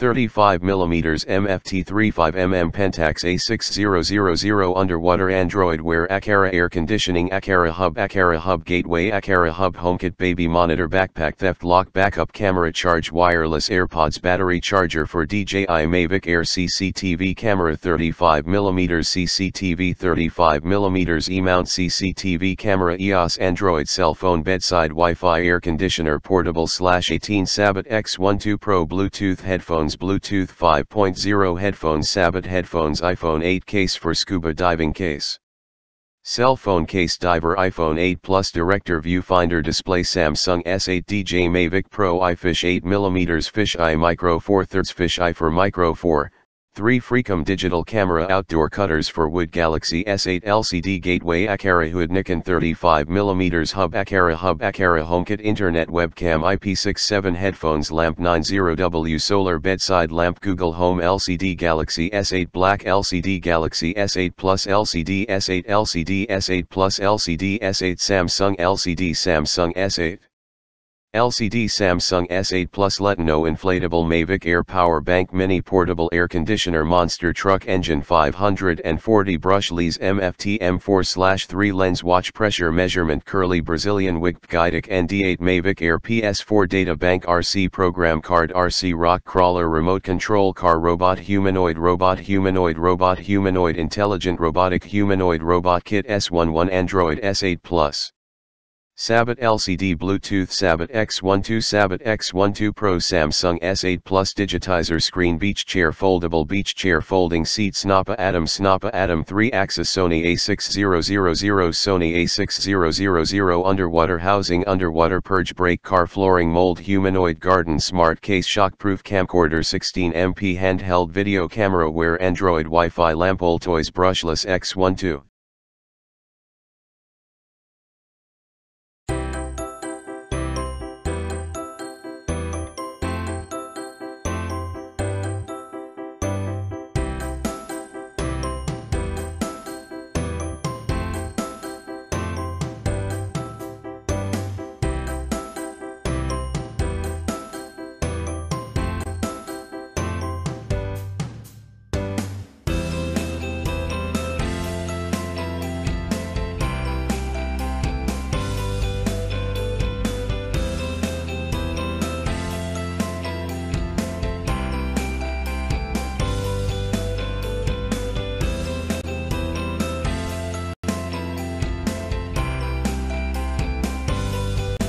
35mm MFT 35mm Pentax A6000 Underwater Android Wear Aqara Air Conditioning Aqara Hub Aqara Hub Gateway Aqara Hub HomeKit Baby Monitor Backpack Theft Lock Backup Camera Charge Wireless AirPods Battery Charger for DJI Mavic Air CCTV Camera 35mm CCTV 35mm E-mount CCTV Camera EOS Android Cell Phone Bedside Wi-Fi Air Conditioner Portable Slash 18 Sabbat X12 Pro Bluetooth Headphones Bluetooth 5.0 headphones Sabbat headphones iPhone 8 case for scuba diving case. Cell phone case diver iPhone 8 Plus Director Viewfinder display Samsung S8 DJ Mavic Pro iFish 8mm Fish Eye Micro 4 thirds Fish Eye for Micro 4 3 Freecam digital camera outdoor cutters for Wood Galaxy S8 LCD gateway Aqara Hood Nikon 35mm hub Aqara hub Aqara HomeKit internet webcam IP67 headphones lamp 90W solar bedside lamp Google Home LCD Galaxy S8 Black LCD Galaxy S8 Plus LCD S8 LCD S8 Plus LCD S8 Samsung LCD Samsung S8 LCD Samsung S8 Plus Letino Inflatable Mavic Air Power Bank Mini Portable Air Conditioner Monster Truck Engine 540 Brush Lees MFT M4 3 Lens Watch Pressure Measurement Curly Brazilian Wig Guidic ND8 Mavic Air PS4 Data Bank RC Program Card RC Rock Crawler Remote Control Car Robot Humanoid Robot Humanoid Robot Humanoid Intelligent Robotic Humanoid Robot Kit S11 Android S8 Plus Sabbat LCD Bluetooth Sabbat X12 Sabbat X12 Pro Samsung S8 Plus Digitizer Screen Beach Chair Foldable Beach Chair Folding Seat Snoppa Atom Snoppa Atom 3 Axis Sony A6000 Sony A6000 Underwater Housing Underwater Purge Brake Car Flooring Mold Humanoid Garden Smart Case Shockproof Camcorder 16MP Handheld Video Camera Wear Android Wi-Fi Lamp Old Toys Brushless X12